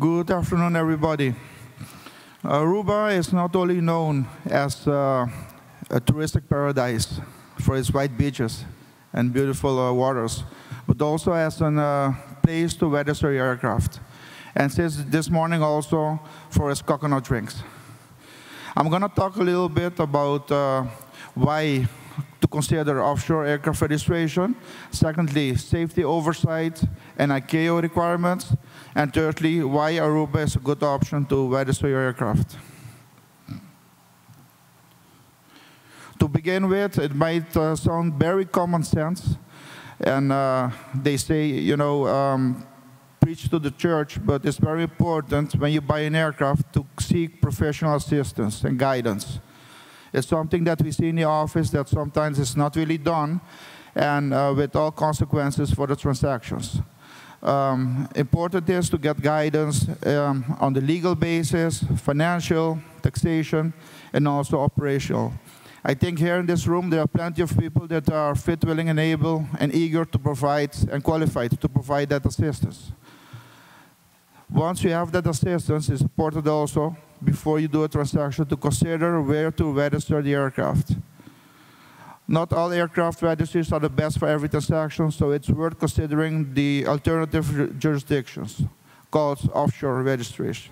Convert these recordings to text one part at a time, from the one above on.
Good afternoon, everybody. Aruba is not only known as uh, a touristic paradise for its white beaches and beautiful uh, waters, but also as a uh, place to register aircraft. And since this morning also for its coconut drinks. I'm going to talk a little bit about uh, why to consider offshore aircraft registration. Secondly, safety oversight and ICAO requirements. And thirdly, why Aruba is a good option to register your aircraft. To begin with, it might uh, sound very common sense. And uh, they say, you know, um, preach to the church, but it's very important when you buy an aircraft to seek professional assistance and guidance. It's something that we see in the office that sometimes is not really done, and uh, with all consequences for the transactions. Um, important is to get guidance um, on the legal basis, financial, taxation, and also operational. I think here in this room there are plenty of people that are fit, willing, and able, and eager to provide and qualified to provide that assistance. Once you have that assistance, it's important also, before you do a transaction, to consider where to register the aircraft. Not all aircraft registries are the best for every transaction, so it's worth considering the alternative jurisdictions called offshore registries.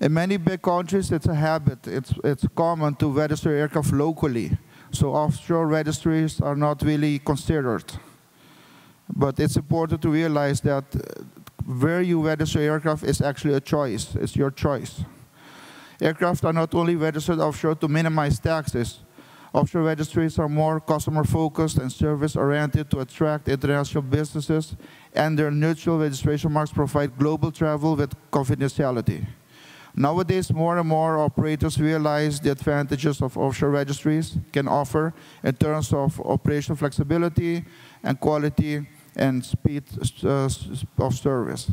In many big countries, it's a habit. It's, it's common to register aircraft locally. So offshore registries are not really considered. But it's important to realize that uh, where you register aircraft is actually a choice. It's your choice. Aircraft are not only registered offshore to minimize taxes. Offshore registries are more customer-focused and service-oriented to attract international businesses, and their neutral registration marks provide global travel with confidentiality. Nowadays, more and more operators realize the advantages of offshore registries can offer in terms of operational flexibility and quality and speed uh, of service.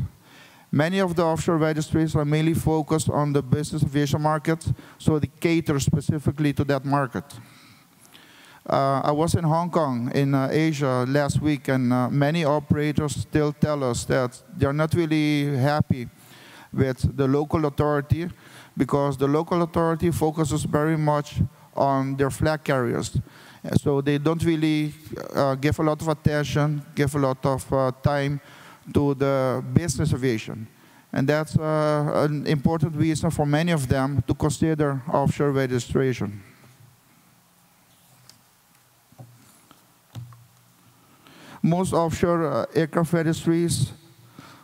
Many of the offshore registries are mainly focused on the business aviation market, so they cater specifically to that market. Uh, I was in Hong Kong in uh, Asia last week, and uh, many operators still tell us that they're not really happy with the local authority because the local authority focuses very much on their flag carriers. So they don't really uh, give a lot of attention, give a lot of uh, time to the business aviation. And that's uh, an important reason for many of them to consider offshore registration. Most offshore uh, aircraft registries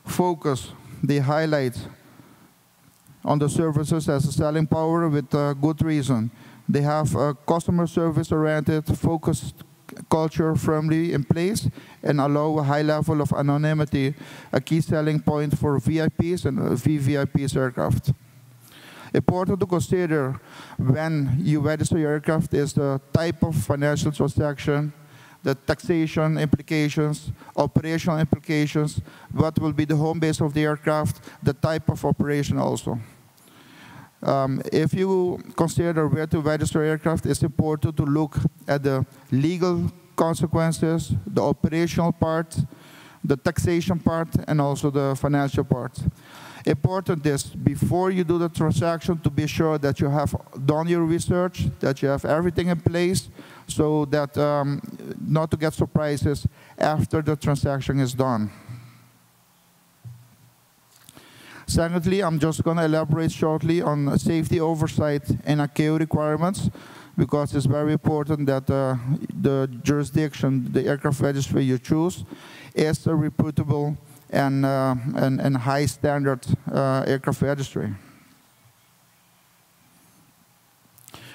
focus, they highlight on the services as a selling power with uh, good reason. They have a customer service oriented, focused culture firmly in place and allow a high level of anonymity, a key selling point for VIPs and VVIPs aircraft. Important to consider when you register your aircraft is the type of financial transaction, the taxation implications, operational implications, what will be the home base of the aircraft, the type of operation also. Um, if you consider where to register aircraft, it's important to look at the legal consequences, the operational part, the taxation part, and also the financial part. Important is, before you do the transaction, to be sure that you have done your research, that you have everything in place, so that um, not to get surprises after the transaction is done. Secondly, I'm just going to elaborate shortly on safety oversight and ICAO requirements because it's very important that uh, the jurisdiction, the aircraft registry you choose, is a reputable and, uh, and, and, high standard uh, aircraft registry.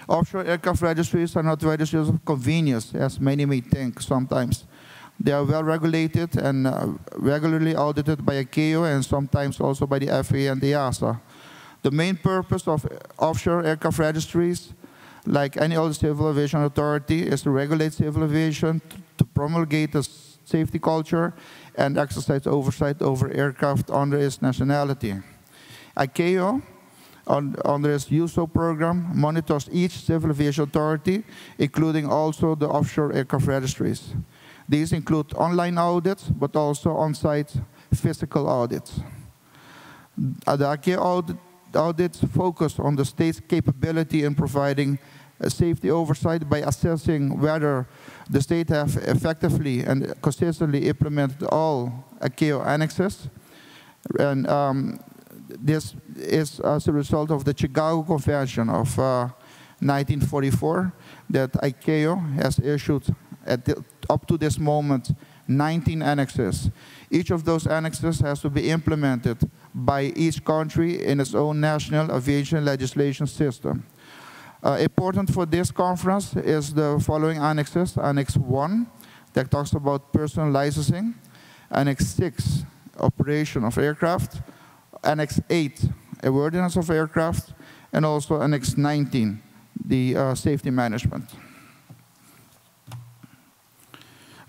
Offshore aircraft registries are not registries of convenience, as many may think sometimes. They are well regulated and uh, regularly audited by ICAO and sometimes also by the FAA and the EASA. The main purpose of offshore aircraft registries, like any other civil aviation authority, is to regulate civil aviation, to promulgate a safety culture, and exercise oversight over aircraft under its nationality. ICAO, on, under its USO program, monitors each civil aviation authority, including also the offshore aircraft registries. These include online audits, but also on-site physical audits. Uh, the ICAO audit, audits focus on the state's capability in providing safety oversight by assessing whether the state have effectively and consistently implemented all ICAO annexes. And um, this is as a result of the Chicago Convention of uh, 1944 that ICAO has issued the, up to this moment 19 annexes. Each of those annexes has to be implemented by each country in its own national aviation legislation system. Uh, important for this conference is the following annexes. Annex 1, that talks about personnel licensing. Annex 6, operation of aircraft. Annex 8, airworthiness of aircraft. And also Annex 19, the uh, safety management.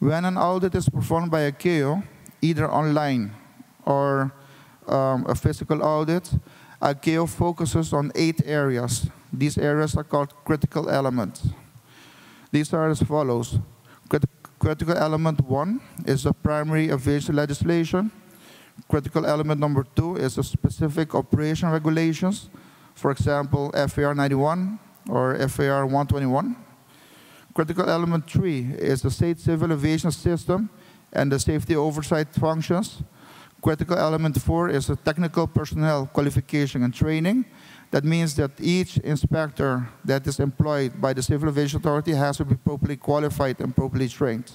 When an audit is performed by ICAO, either online or um, a physical audit, ICAO focuses on eight areas. These areas are called critical elements. These are as follows. Crit critical element one is the primary aviation legislation. Critical element number two is the specific operation regulations. For example, FAR 91 or FAR 121. Critical element three is the state civil aviation system and the safety oversight functions. Critical element four is the technical personnel qualification and training. That means that each inspector that is employed by the Civil Aviation Authority has to be properly qualified and properly trained.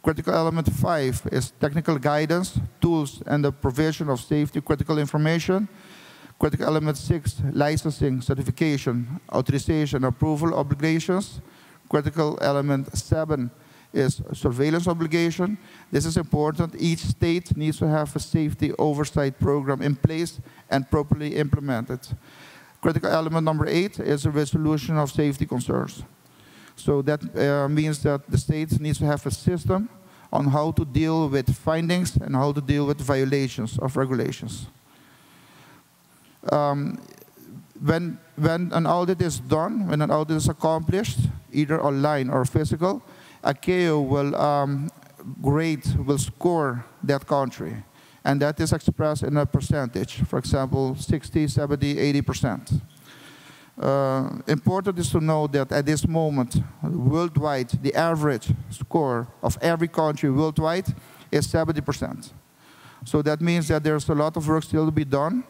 Critical element five is technical guidance, tools, and the provision of safety critical information. Critical element six, licensing, certification, authorization, approval obligations. Critical element seven is surveillance obligation. This is important. Each state needs to have a safety oversight program in place and properly implemented. Critical element number eight is a resolution of safety concerns. So that uh, means that the state needs to have a system on how to deal with findings and how to deal with violations of regulations. Um, when, when an audit is done, when an audit is accomplished, either online or physical, ICAO will um, grade, will score that country. And that is expressed in a percentage, for example, 60, 70, 80%. Uh, important is to know that at this moment, worldwide, the average score of every country worldwide is 70%. So that means that there's a lot of work still to be done.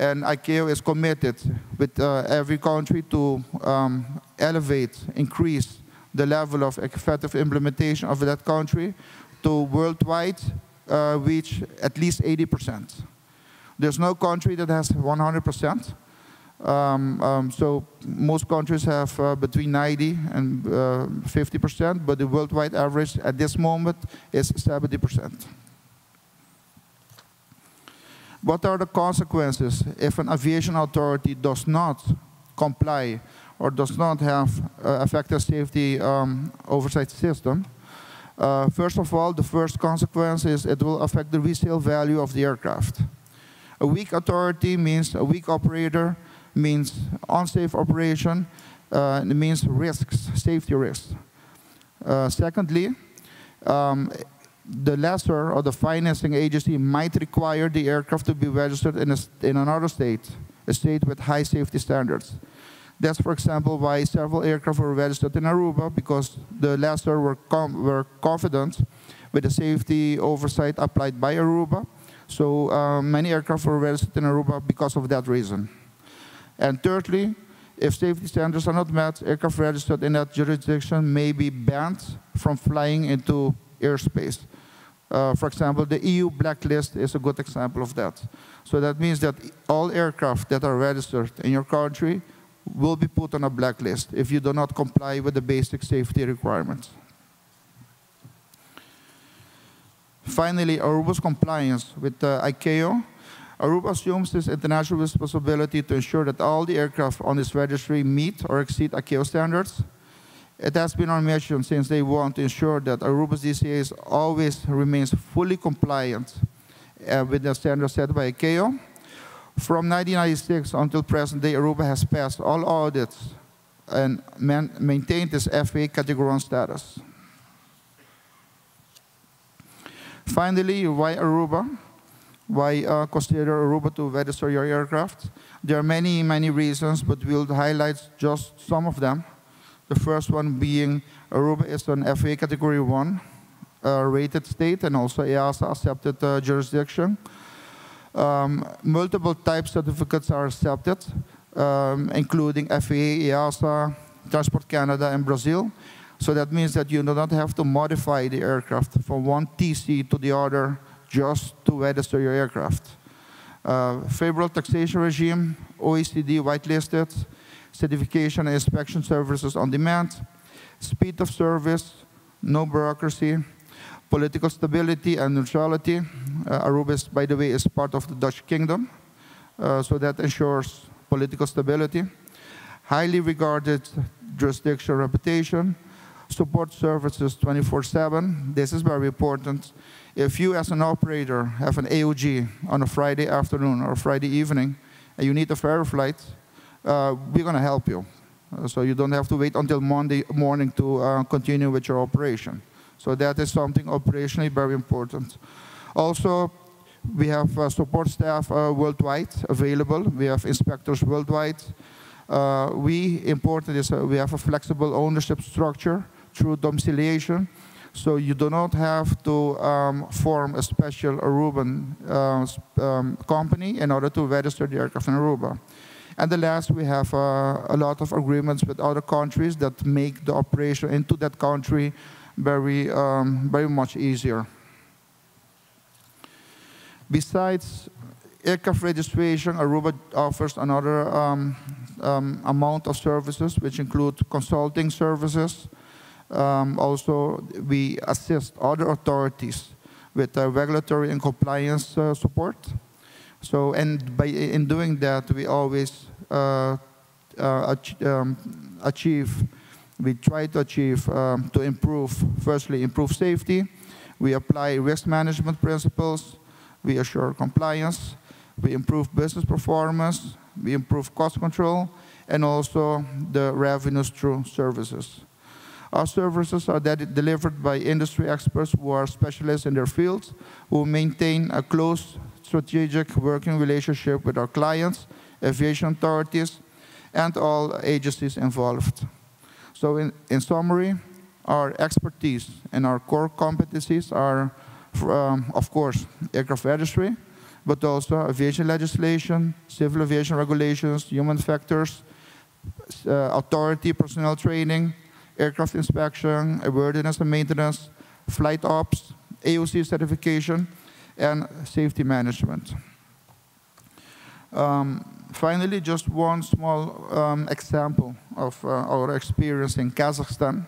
And ICAO is committed with uh, every country to um, elevate, increase the level of effective implementation of that country to worldwide uh, reach at least 80%. There's no country that has 100%. Um, um, so most countries have uh, between 90 and 50%, uh, but the worldwide average at this moment is 70%. What are the consequences if an aviation authority does not comply or does not have uh, effective safety um, oversight system? Uh, first of all, the first consequence is it will affect the resale value of the aircraft. A weak authority means a weak operator, means unsafe operation, uh, it means risks, safety risks. Uh, secondly, um, the lessor or the financing agency might require the aircraft to be registered in, a, in another state, a state with high safety standards. That's, for example, why several aircraft were registered in Aruba because the lessor were, were confident with the safety oversight applied by Aruba. So uh, many aircraft were registered in Aruba because of that reason. And thirdly, if safety standards are not met, aircraft registered in that jurisdiction may be banned from flying into airspace. Uh, for example, the EU blacklist is a good example of that. So that means that all aircraft that are registered in your country will be put on a blacklist if you do not comply with the basic safety requirements. Finally, Aruba's compliance with the ICAO. Aruba assumes this international responsibility to ensure that all the aircraft on its registry meet or exceed ICAO standards. It has been our mission since they want to ensure that Aruba's DCAs always remains fully compliant uh, with the standards set by ICAO. From 1996 until present day, Aruba has passed all audits and maintained its FAA Category 1 status. Finally, why Aruba? Why uh, consider Aruba to register your aircraft? There are many, many reasons, but we'll highlight just some of them. The first one being Aruba is an FAA Category 1 uh, rated state and also EASA accepted uh, jurisdiction. Um, multiple type certificates are accepted, um, including FAA, EASA, Transport Canada, and Brazil. So that means that you do not have to modify the aircraft from one TC to the other just to register your aircraft. Uh, favorable taxation regime, OECD whitelisted, certification and inspection services on demand, speed of service, no bureaucracy, political stability and neutrality. Uh, Aruba, by the way, is part of the Dutch kingdom, uh, so that ensures political stability. Highly regarded jurisdiction reputation, support services 24-7. This is very important. If you as an operator have an AOG on a Friday afternoon or Friday evening, and you need a ferry flight, uh, we're going to help you. Uh, so you don't have to wait until Monday morning to uh, continue with your operation. So that is something operationally very important. Also, we have support staff worldwide available. We have inspectors worldwide. We important is we have a flexible ownership structure through domiciliation. So you do not have to um, form a special Aruban uh, um, company in order to register the aircraft in Aruba. And the last, we have uh, a lot of agreements with other countries that make the operation into that country very, um, very much easier. Besides aircraft registration, Aruba offers another um, um, amount of services, which include consulting services. Um, also, we assist other authorities with uh, regulatory and compliance uh, support. So, and by in doing that, we always uh, uh um, achieve we try to achieve um, to improve, firstly, improve safety. We apply risk management principles. We assure compliance. We improve business performance. We improve cost control and also the revenues through services. Our services are delivered by industry experts who are specialists in their fields, who maintain a close strategic working relationship with our clients, aviation authorities, and all agencies involved. So in, in summary, our expertise and our core competencies are, um, of course, aircraft registry, but also aviation legislation, civil aviation regulations, human factors, uh, authority personnel training, aircraft inspection, airworthiness and maintenance, flight ops, AOC certification, and safety management. Um, finally, just one small um, example of uh, our experience in Kazakhstan.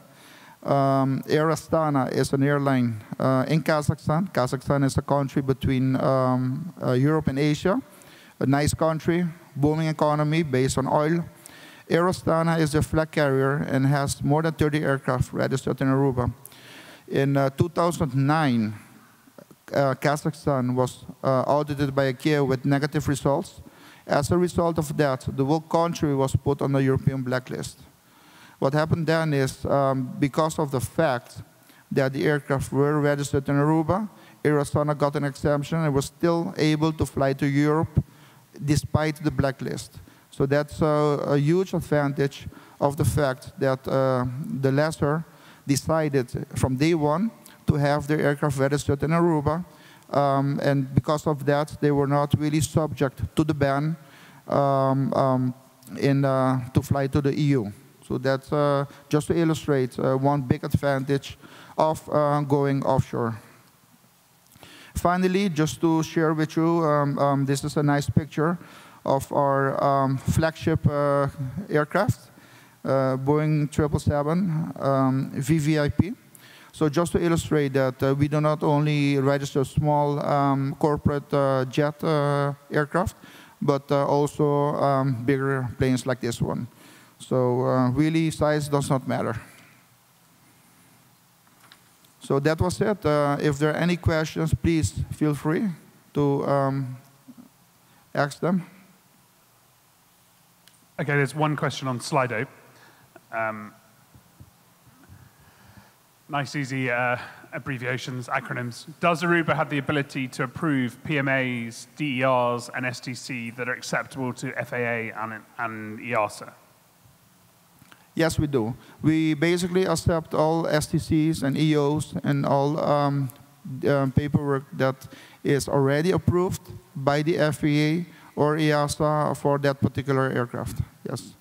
Um, Air Astana is an airline uh, in Kazakhstan. Kazakhstan is a country between um, uh, Europe and Asia. A nice country, booming economy based on oil. Air Astana is a flag carrier and has more than 30 aircraft registered in Aruba. In uh, 2009, uh, Kazakhstan was uh, audited by ICAO with negative results as a result of that, the whole country was put on the European blacklist. What happened then is, um, because of the fact that the aircraft were registered in Aruba, Astana got an exemption and was still able to fly to Europe despite the blacklist. So that's a, a huge advantage of the fact that uh, the lessor decided from day one to have their aircraft registered in Aruba um, and because of that, they were not really subject to the ban um, um, in, uh, to fly to the EU. So that's uh, just to illustrate uh, one big advantage of uh, going offshore. Finally, just to share with you, um, um, this is a nice picture of our um, flagship uh, aircraft, uh, Boeing 777 VVIP. So just to illustrate that uh, we do not only register small um, corporate uh, jet uh, aircraft, but uh, also um, bigger planes like this one. So uh, really size does not matter. So that was it. If there are any questions, please feel free to um, ask them. Okay, there's one question on Slido. Um, Nice, easy uh, abbreviations, acronyms. Does Aruba have the ability to approve PMAs, DERs, and STC that are acceptable to FAA and, and EASA? Yes, we do. We basically accept all STCs and EOs and all um, uh, paperwork that is already approved by the FAA or EASA for that particular aircraft. Yes.